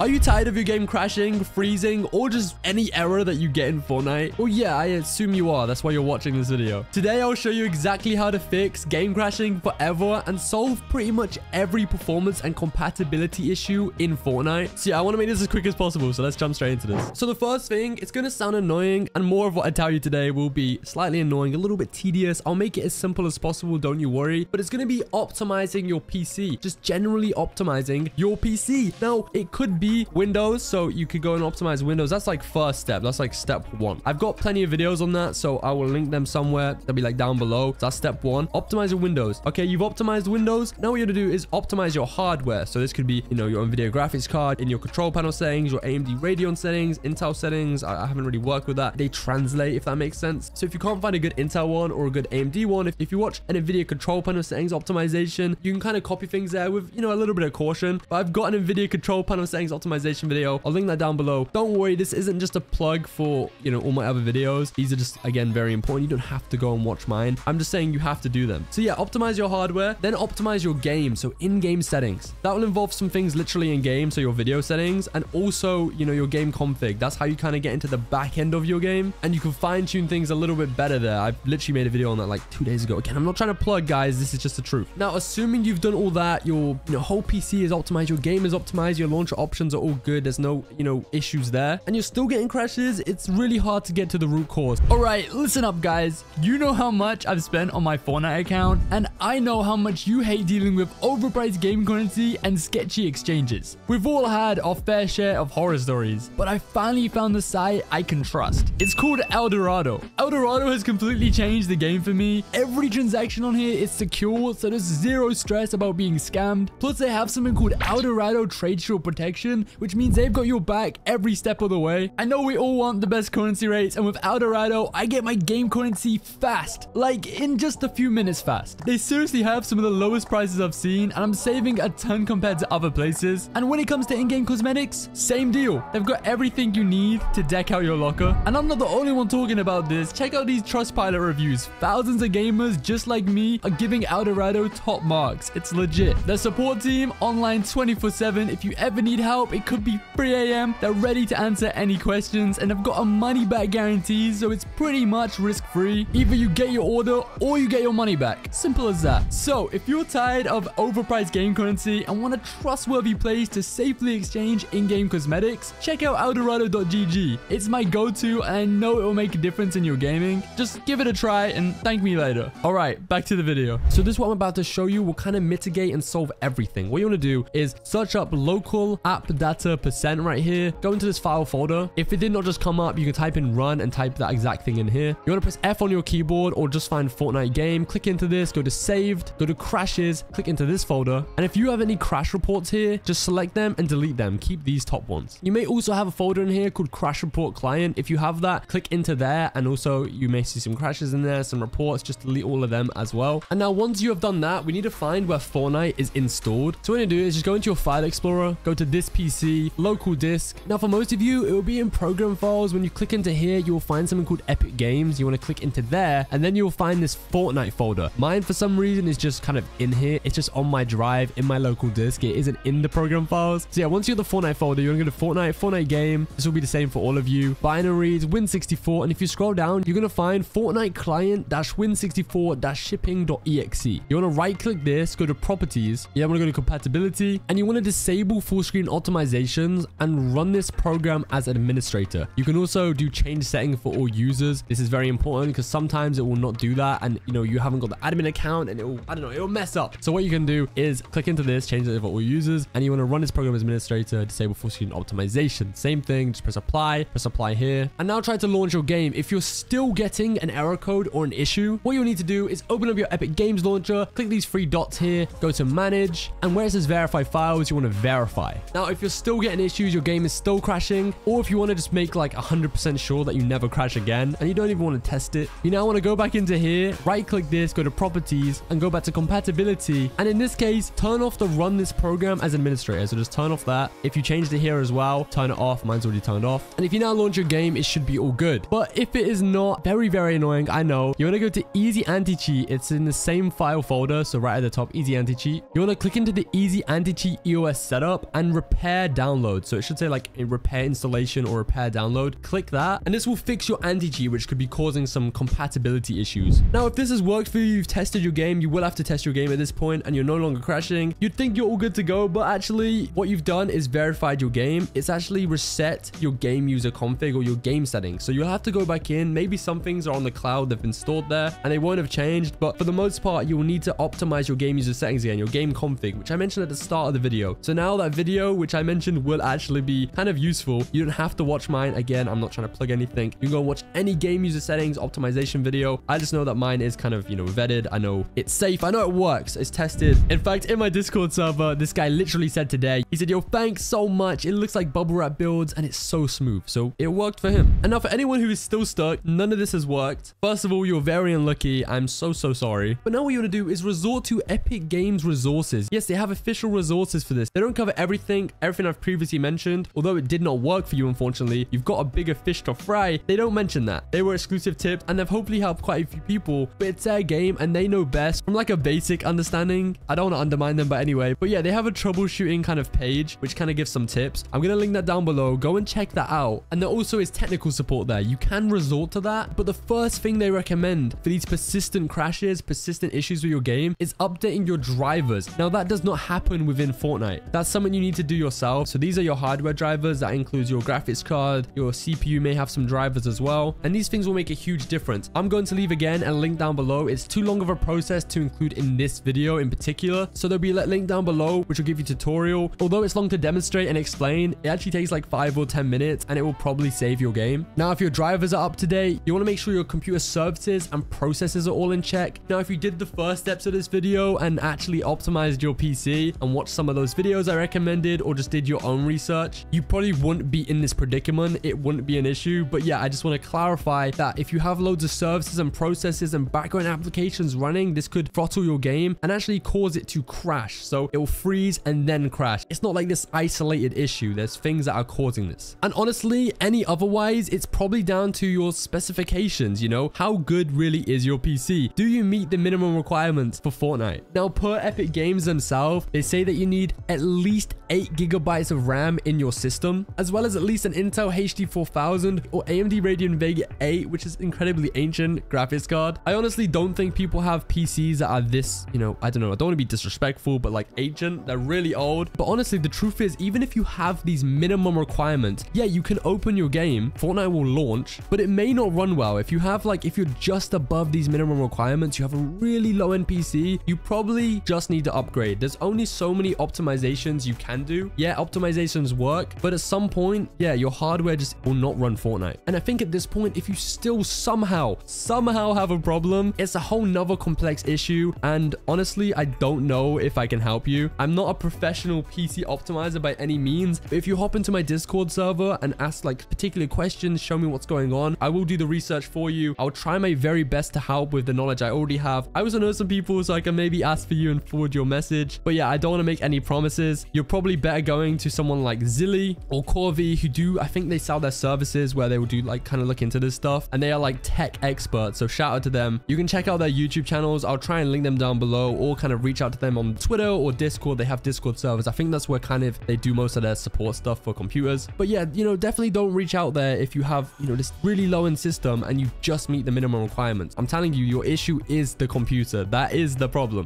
Are you tired of your game crashing, freezing, or just any error that you get in Fortnite? Well, yeah, I assume you are. That's why you're watching this video. Today, I'll show you exactly how to fix game crashing forever and solve pretty much every performance and compatibility issue in Fortnite. So yeah, I want to make this as quick as possible. So let's jump straight into this. So the first thing, it's going to sound annoying and more of what I tell you today will be slightly annoying, a little bit tedious. I'll make it as simple as possible. Don't you worry. But it's going to be optimizing your PC, just generally optimizing your PC. Now, it could be Windows, so you could go and optimize Windows. That's like first step. That's like step one. I've got plenty of videos on that, so I will link them somewhere. They'll be like down below. That's step one. Optimize your Windows. Okay, you've optimized Windows. Now what you're gonna do is optimize your hardware. So this could be, you know, your NVIDIA graphics card in your control panel settings, your AMD Radeon settings, Intel settings. I, I haven't really worked with that. They translate, if that makes sense. So if you can't find a good Intel one or a good AMD one, if, if you watch an NVIDIA control panel settings optimization, you can kind of copy things there with, you know, a little bit of caution. But I've got an NVIDIA control panel settings video. I'll link that down below. Don't worry, this isn't just a plug for, you know, all my other videos. These are just, again, very important. You don't have to go and watch mine. I'm just saying you have to do them. So yeah, optimize your hardware, then optimize your game. So in-game settings. That will involve some things literally in-game. So your video settings and also, you know, your game config. That's how you kind of get into the back end of your game. And you can fine tune things a little bit better there. I've literally made a video on that like two days ago. Again, I'm not trying to plug guys. This is just the truth. Now, assuming you've done all that, your whole PC is optimized, your game is optimized, your launcher options are all good. There's no, you know, issues there. And you're still getting crashes. It's really hard to get to the root cause. All right, listen up, guys. You know how much I've spent on my Fortnite account, and I know how much you hate dealing with overpriced game currency and sketchy exchanges. We've all had our fair share of horror stories, but I finally found the site I can trust. It's called Eldorado. Eldorado has completely changed the game for me. Every transaction on here is secure, so there's zero stress about being scammed. Plus, they have something called Eldorado Trade Shield Protection, which means they've got your back every step of the way. I know we all want the best currency rates, and with Eldorado, I get my game currency fast, like in just a few minutes fast. They seriously have some of the lowest prices I've seen, and I'm saving a ton compared to other places. And when it comes to in-game cosmetics, same deal. They've got everything you need to deck out your locker. And I'm not the only one talking about this. Check out these Trustpilot reviews. Thousands of gamers just like me are giving Eldorado top marks. It's legit. Their support team online 24-7. If you ever need help, it could be 3 a.m. They're ready to answer any questions and have got a money back guarantee, so it's pretty much risk-free. Either you get your order or you get your money back. Simple as that. So if you're tired of overpriced game currency and want a trustworthy place to safely exchange in-game cosmetics, check out Eldorado.gg. It's my go-to and I know it will make a difference in your gaming. Just give it a try and thank me later. All right, back to the video. So this what I'm about to show you will kind of mitigate and solve everything. What you want to do is search up local app data percent right here. Go into this file folder. If it did not just come up, you can type in run and type that exact thing in here. You want to press F on your keyboard or just find Fortnite game. Click into this, go to saved, go to crashes, click into this folder. And if you have any crash reports here, just select them and delete them. Keep these top ones. You may also have a folder in here called crash report client. If you have that, click into there. And also you may see some crashes in there, some reports, just delete all of them as well. And now once you have done that, we need to find where Fortnite is installed. So what you do is just go into your file explorer, go to this PC, local disk. Now for most of you, it will be in program files. When you click into here, you will find something called Epic Games. You want to click into there and then you'll find this Fortnite folder. Mine for some reason is just kind of in here. It's just on my drive in my local disk. It isn't in the program files. So yeah, once you're the Fortnite folder, you're going to go to Fortnite, Fortnite game. This will be the same for all of you. Binaries, Win64. And if you scroll down, you're going to find Fortnite client-win64-shipping.exe. You want to right click this, go to properties. You want to go to compatibility and you want to disable full screen optimizations and run this program as administrator. You can also do change setting for all users. This is very important because sometimes it will not do that and you know you haven't got the admin account and it will I don't know it will mess up. So what you can do is click into this, change it for all users and you want to run this program as administrator, disable full screen optimization. Same thing, just press apply, press apply here and now try to launch your game. If you're still getting an error code or an issue, what you'll need to do is open up your Epic Games launcher, click these three dots here, go to manage and where it says verify files, you want to verify. Now if you're still getting issues, your game is still crashing or if you want to just make like 100% sure that you never crash again and you don't even want to test it, you now want to go back into here, right click this, go to properties and go back to compatibility. And in this case, turn off the run this program as administrator. So just turn off that. If you changed it here as well, turn it off. Mine's already turned off. And if you now launch your game, it should be all good. But if it is not, very, very annoying, I know. You want to go to easy anti-cheat. It's in the same file folder. So right at the top, easy anti-cheat. You want to click into the easy anti-cheat EOS setup and repair repair download. So it should say like a repair installation or repair download. Click that and this will fix your anti-cheat, which could be causing some compatibility issues. Now, if this has worked for you, you've tested your game, you will have to test your game at this point and you're no longer crashing. You'd think you're all good to go, but actually what you've done is verified your game. It's actually reset your game user config or your game settings. So you'll have to go back in. Maybe some things are on the cloud, they've been stored there and they won't have changed. But for the most part, you will need to optimize your game user settings again, your game config, which I mentioned at the start of the video. So now that video, which I mentioned will actually be kind of useful. You don't have to watch mine. Again, I'm not trying to plug anything. You can go watch any game user settings optimization video. I just know that mine is kind of, you know, vetted. I know it's safe. I know it works. It's tested. In fact, in my Discord server, this guy literally said today, he said, yo, thanks so much. It looks like bubble wrap builds and it's so smooth. So it worked for him. And now for anyone who is still stuck, none of this has worked. First of all, you're very unlucky. I'm so, so sorry. But now what you want to do is resort to Epic Games resources. Yes, they have official resources for this. They don't cover everything, everything I've previously mentioned. Although it did not work for you, unfortunately, you've got a bigger fish to fry. They don't mention that. They were exclusive tips and they've hopefully helped quite a few people, but it's their game and they know best from like a basic understanding. I don't want to undermine them, but anyway. But yeah, they have a troubleshooting kind of page, which kind of gives some tips. I'm going to link that down below. Go and check that out. And there also is technical support there. You can resort to that. But the first thing they recommend for these persistent crashes, persistent issues with your game is updating your drivers. Now that does not happen within Fortnite. That's something you need to do yourself. So these are your hardware drivers. That includes your graphics card, your CPU may have some drivers as well. And these things will make a huge difference. I'm going to leave again a link down below. It's too long of a process to include in this video in particular. So there'll be a link down below, which will give you tutorial. Although it's long to demonstrate and explain, it actually takes like five or 10 minutes and it will probably save your game. Now, if your drivers are up to date, you want to make sure your computer services and processes are all in check. Now, if you did the first steps of this video and actually optimized your PC and watched some of those videos I recommended or just did your own research, you probably wouldn't be in this predicament. It wouldn't be an issue. But yeah, I just want to clarify that if you have loads of services and processes and background applications running, this could throttle your game and actually cause it to crash. So it will freeze and then crash. It's not like this isolated issue. There's things that are causing this. And honestly, any otherwise, it's probably down to your specifications, you know? How good really is your PC? Do you meet the minimum requirements for Fortnite? Now, per Epic Games themselves, they say that you need at least 8 gigabytes of RAM in your system, as well as at least an Intel HD 4000 or AMD Radeon Vega 8, which is incredibly ancient graphics card. I honestly don't think people have PCs that are this, you know, I don't know, I don't want to be disrespectful, but like ancient, they're really old. But honestly, the truth is, even if you have these minimum requirements, yeah, you can open your game, Fortnite will launch, but it may not run well. If you have like, if you're just above these minimum requirements, you have a really low end PC, you probably just need to upgrade. There's only so many optimizations you can do. Yeah, optimizations work, but at some point, yeah, your hardware just will not run Fortnite. And I think at this point, if you still somehow, somehow have a problem, it's a whole nother complex issue. And honestly, I don't know if I can help you. I'm not a professional PC optimizer by any means, but if you hop into my Discord server and ask like particular questions, show me what's going on, I will do the research for you. I'll try my very best to help with the knowledge I already have. I also know some people, so I can maybe ask for you and forward your message. But yeah, I don't want to make any promises. You're probably better going to someone like Zilly or Khorvie who do, I think they sell their services where they will do like kind of look into this stuff and they are like tech experts. So shout out to them. You can check out their YouTube channels. I'll try and link them down below or kind of reach out to them on Twitter or Discord. They have Discord servers. I think that's where kind of they do most of their support stuff for computers. But yeah, you know, definitely don't reach out there if you have, you know, this really low end system and you just meet the minimum requirements. I'm telling you, your issue is the computer. That is the problem.